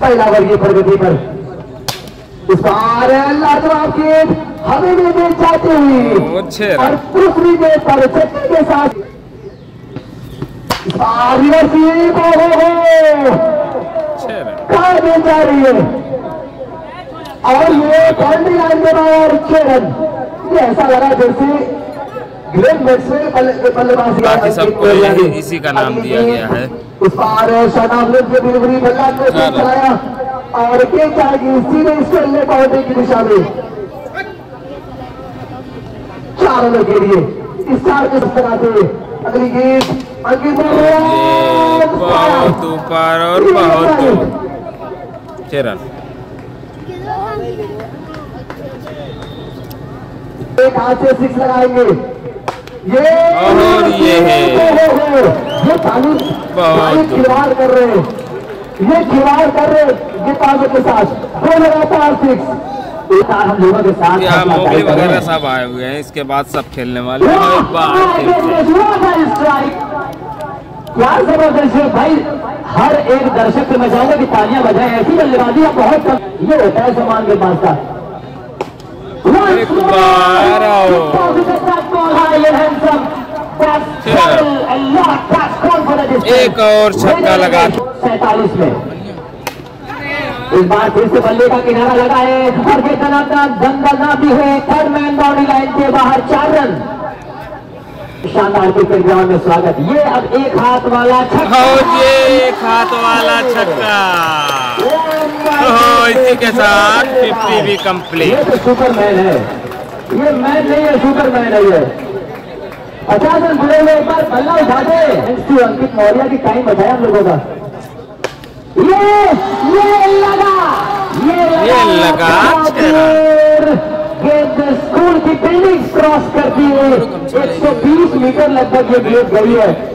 पहला वर्गीय प्रगति पर इस बार लाजवाब गेंद हमें जाती हुई ओ, छह रन। और दूसरी गेंद पर चक्की के साथ। जा रही है? और ये बाउंड्री लाइन के बाहर छह रन ये ऐसा लगा जैसे बाकी सबको यही इसी का नाम दिया गया है। ने और के स्टेल बाउंड्री की दिशा में। चार रनों के लिए इस चार के हुए अगली गेंद अंकित बहुत ऊपर और बहुत दूर। छह रन। एक हाथ से सिक्स लगाएँगे। ये और ये है। ये बहुत खिलवाड़ कर रहे हैं। ये खिलवाड़ कर रहे हैं गेंदबाजों के साथ। दो लगातार सिक्स एक हम के साथ यहाँ मोगली वगैरह सब आए हुए हैं इसके बाद सब खेलने वाले हैं। एक बार क्या ज़बरदस्त है भाई हर एक दर्शक से मैं चाहूँगा कि तालियाँ बजाएँ ऐसी बल्लेबाजी बहुत कम ये होता है समान के पास का। एक बार। एक और छक्का लगा सैतालीस में इस बार फिर से बल्ले का किनारा लगा है। और के तनातन दंगल ना भी है थर्ड मैन बाउंड्री लाइन के बाहर चार रन। शानदार क्रिकेट ग्राउंड में स्वागत। ये अब एक हाथ वाला छक्का। ये एक हाथ वाला छक्का। ओहो, इसी के साथ 50 भी ये कंप्लीट तो सुपरमैन है। ये मैन नहीं है सुपरमैन है ये। पचास रन भरे हुए एक बार बल्ला उठा दे। अंकित मौर्य की टाइम बचाया हम लोगों का। ये ये लगा ये लगा। ये लगा, गेंद स्कूल की बिल्डिंग क्रॉस करती है। 120 मीटर लगभग ये गेंद गई है।